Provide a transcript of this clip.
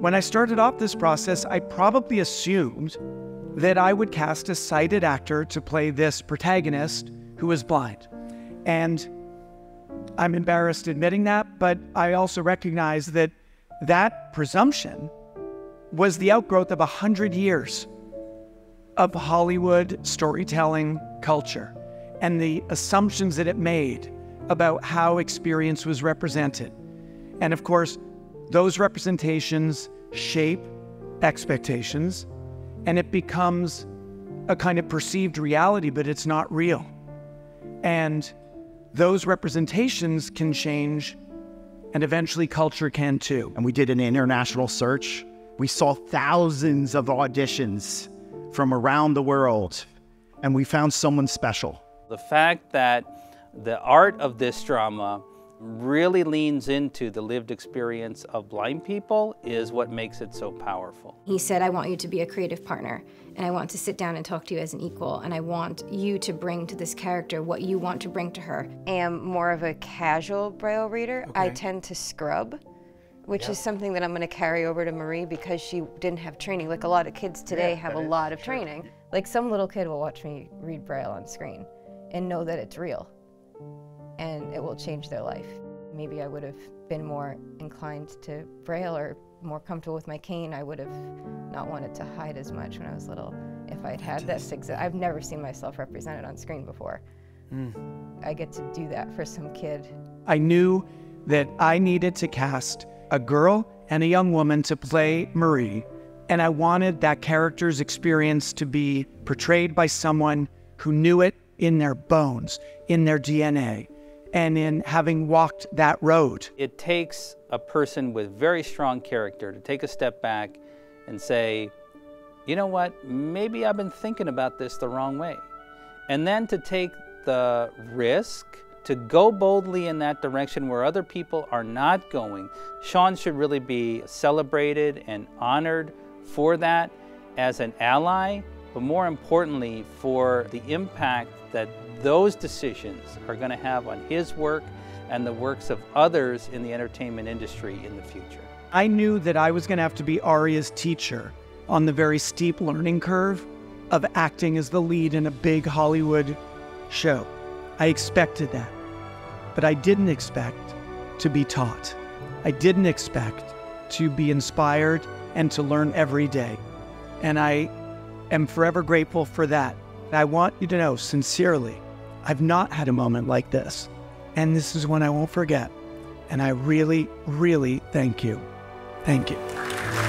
When I started off this process, I probably assumed that I would cast a sighted actor to play this protagonist who is blind. And I'm embarrassed admitting that, but I also recognize that that presumption was the outgrowth of a hundred years of Hollywood storytelling culture and the assumptions that it made about how experience was represented. And of course, those representations shape expectations and it becomes a kind of perceived reality, but it's not real. And those representations can change and eventually culture can too. And we did an international search. We saw thousands of auditions from around the world and we found someone special. The fact that the art of this drama really leans into the lived experience of blind people is what makes it so powerful. He said, I want you to be a creative partner, and I want to sit down and talk to you as an equal, and I want you to bring to this character what you want to bring to her. I am more of a casual Braille reader. Okay. I tend to scrub which yep. is something that I'm going to carry over to Marie because she didn't have training. Like a lot of kids today yeah, have a lot of training. Like some little kid will watch me read Braille on screen and know that it's real and it will change their life. Maybe I would have been more inclined to Braille or more comfortable with my cane. I would have not wanted to hide as much when I was little if I'd had this. I've never seen myself represented on screen before. Mm. I get to do that for some kid. I knew that I needed to cast a girl and a young woman to play Marie, and I wanted that character's experience to be portrayed by someone who knew it in their bones, in their DNA and in having walked that road. It takes a person with very strong character to take a step back and say, you know what, maybe I've been thinking about this the wrong way. And then to take the risk to go boldly in that direction where other people are not going. Shawn should really be celebrated and honored for that as an ally, but more importantly, for the impact that those decisions are going to have on his work and the works of others in the entertainment industry in the future. I knew that I was going to have to be Aria's teacher on the very steep learning curve of acting as the lead in a big Hollywood show. I expected that, but I didn't expect to be taught. I didn't expect to be inspired and to learn every day. And I am forever grateful for that. And I want you to know sincerely, I've not had a moment like this. And this is one I won't forget. And I really, really thank you. Thank you.